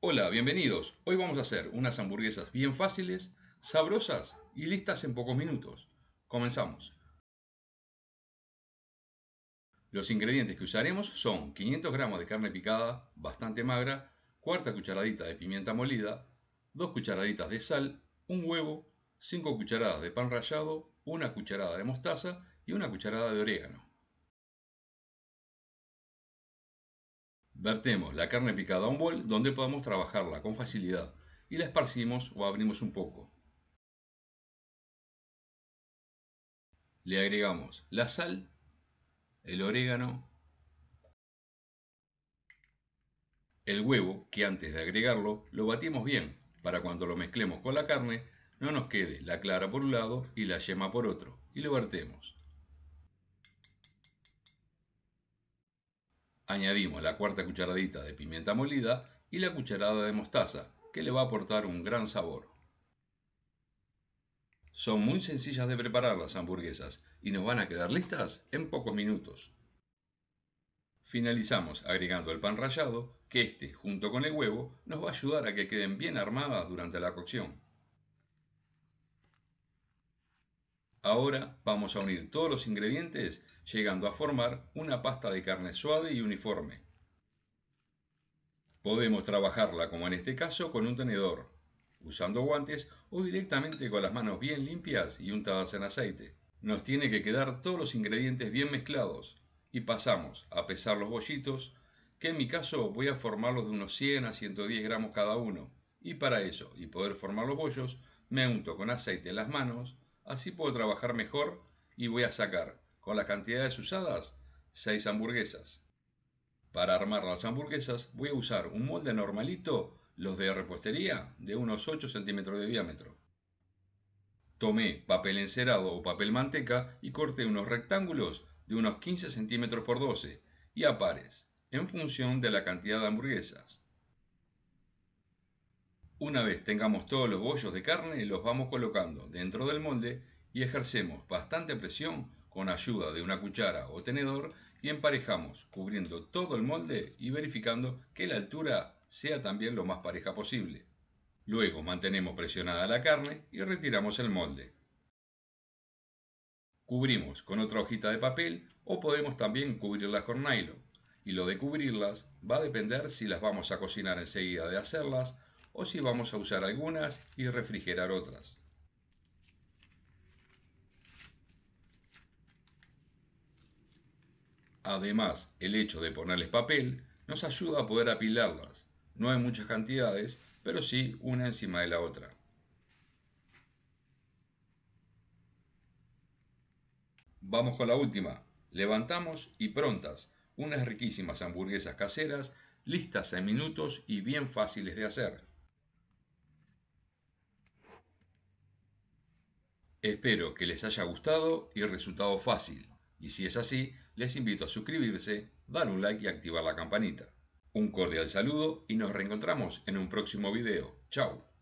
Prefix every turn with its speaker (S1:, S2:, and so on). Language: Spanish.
S1: Hola, bienvenidos. Hoy vamos a hacer unas hamburguesas bien fáciles, sabrosas y listas en pocos minutos. Comenzamos. Los ingredientes que usaremos son 500 gramos de carne picada, bastante magra, cuarta cucharadita de pimienta molida, 2 cucharaditas de sal, un huevo, 5 cucharadas de pan rallado, una cucharada de mostaza y una cucharada de orégano. Vertemos la carne picada a un bol donde podamos trabajarla con facilidad y la esparcimos o abrimos un poco. Le agregamos la sal, el orégano, el huevo, que antes de agregarlo lo batimos bien, para cuando lo mezclemos con la carne no nos quede la clara por un lado y la yema por otro, y lo vertemos. Añadimos la cuarta cucharadita de pimienta molida y la cucharada de mostaza, que le va a aportar un gran sabor. Son muy sencillas de preparar las hamburguesas y nos van a quedar listas en pocos minutos. Finalizamos agregando el pan rallado, que este, junto con el huevo, nos va a ayudar a que queden bien armadas durante la cocción. Ahora vamos a unir todos los ingredientes llegando a formar una pasta de carne suave y uniforme. Podemos trabajarla como en este caso con un tenedor, usando guantes o directamente con las manos bien limpias y untadas en aceite. Nos tiene que quedar todos los ingredientes bien mezclados y pasamos a pesar los bollitos, que en mi caso voy a formarlos de unos 100 a 110 gramos cada uno. Y para eso y poder formar los bollos, me unto con aceite en las manos, Así puedo trabajar mejor y voy a sacar, con las cantidades usadas, 6 hamburguesas. Para armar las hamburguesas voy a usar un molde normalito, los de repostería, de unos 8 centímetros de diámetro. Tomé papel encerado o papel manteca y corté unos rectángulos de unos 15 centímetros por 12 y a pares, en función de la cantidad de hamburguesas. Una vez tengamos todos los bollos de carne, los vamos colocando dentro del molde y ejercemos bastante presión con ayuda de una cuchara o tenedor y emparejamos cubriendo todo el molde y verificando que la altura sea también lo más pareja posible. Luego mantenemos presionada la carne y retiramos el molde. Cubrimos con otra hojita de papel o podemos también cubrirlas con nylon. Y lo de cubrirlas va a depender si las vamos a cocinar enseguida de hacerlas o si vamos a usar algunas y refrigerar otras. Además, el hecho de ponerles papel nos ayuda a poder apilarlas. No hay muchas cantidades, pero sí una encima de la otra. Vamos con la última. Levantamos y prontas unas riquísimas hamburguesas caseras, listas en minutos y bien fáciles de hacer. Espero que les haya gustado y resultado fácil. Y si es así, les invito a suscribirse, dar un like y activar la campanita. Un cordial saludo y nos reencontramos en un próximo video. Chao.